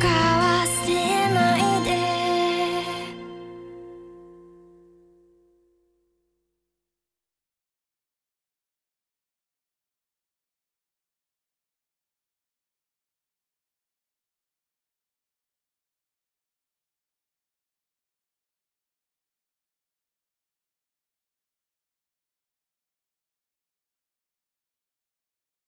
пока